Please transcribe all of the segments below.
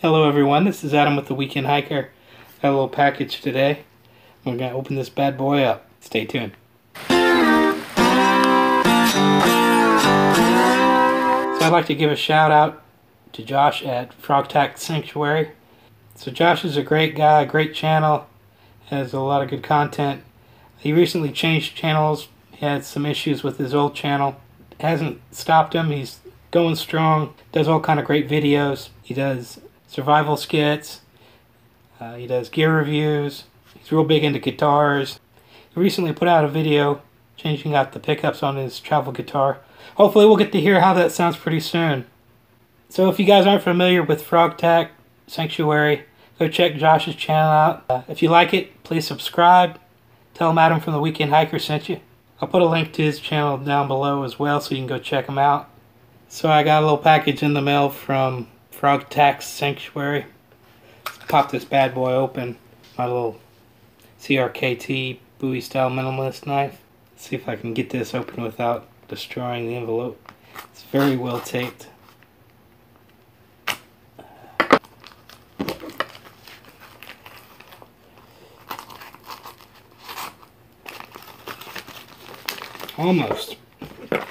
Hello everyone, this is Adam with the Weekend Hiker. Got a little package today. We're gonna open this bad boy up. Stay tuned. So I'd like to give a shout out to Josh at Frogtac Sanctuary. So Josh is a great guy, great channel, has a lot of good content. He recently changed channels. He had some issues with his old channel. It hasn't stopped him. He's going strong. Does all kind of great videos. He does survival skits. Uh, he does gear reviews. He's real big into guitars. He recently put out a video changing out the pickups on his travel guitar. Hopefully we'll get to hear how that sounds pretty soon. So if you guys aren't familiar with Frogtac Sanctuary, go check Josh's channel out. Uh, if you like it, please subscribe. Tell him Adam from the Weekend Hiker sent you. I'll put a link to his channel down below as well so you can go check him out. So I got a little package in the mail from Frogtac Sanctuary. Let's pop this bad boy open. My little CRKT Bowie style minimalist knife. Let's see if I can get this open without destroying the envelope. It's very well taped. Almost. I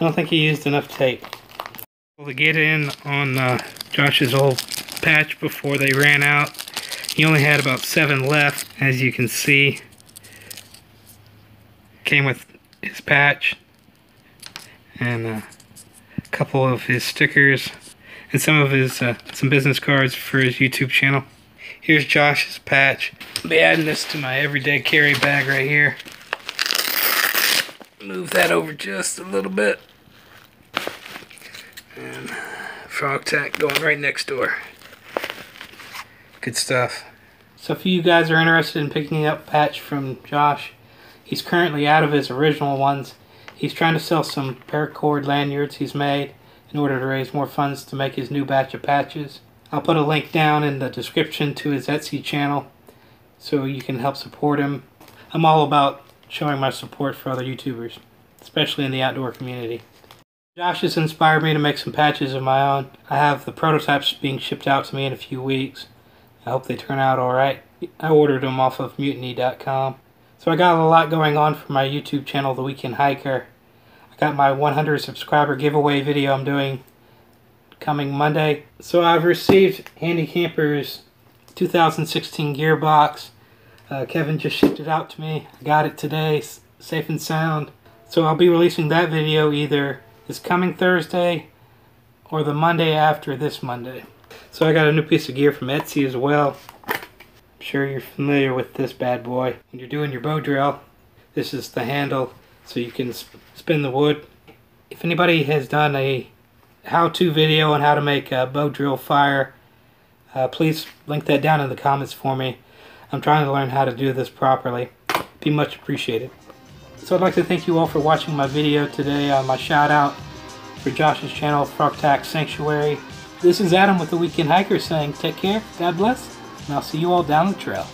don't think he used enough tape. To get in on uh, Josh's old patch before they ran out, he only had about seven left, as you can see. Came with his patch and uh, a couple of his stickers and some of his uh, some business cards for his YouTube channel. Here's Josh's patch. I'll be adding this to my everyday carry bag right here. Move that over just a little bit. And Frogtac going right next door. Good stuff. So if you guys are interested in picking up patch from Josh, he's currently out of his original ones. He's trying to sell some paracord lanyards he's made in order to raise more funds to make his new batch of patches. I'll put a link down in the description to his Etsy channel so you can help support him. I'm all about showing my support for other YouTubers, especially in the outdoor community. Josh has inspired me to make some patches of my own. I have the prototypes being shipped out to me in a few weeks. I hope they turn out alright. I ordered them off of mutiny.com. So I got a lot going on for my YouTube channel, The Weekend Hiker. I got my 100 subscriber giveaway video I'm doing coming Monday. So I've received Handi Camper's 2016 gearbox. Uh, Kevin just shipped it out to me. I got it today, safe and sound. So I'll be releasing that video either this coming Thursday or the Monday after this Monday. So I got a new piece of gear from Etsy as well. I'm sure you're familiar with this bad boy. When you're doing your bow drill, this is the handle so you can spin the wood. If anybody has done a how-to video on how to make a bow drill fire, uh, please link that down in the comments for me. I'm trying to learn how to do this properly. Be much appreciated. So I'd like to thank you all for watching my video today on my shout out for Josh's channel, Frogtac's Sanctuary. This is Adam with The Weekend Hiker saying take care, God bless, and I'll see you all down the trail.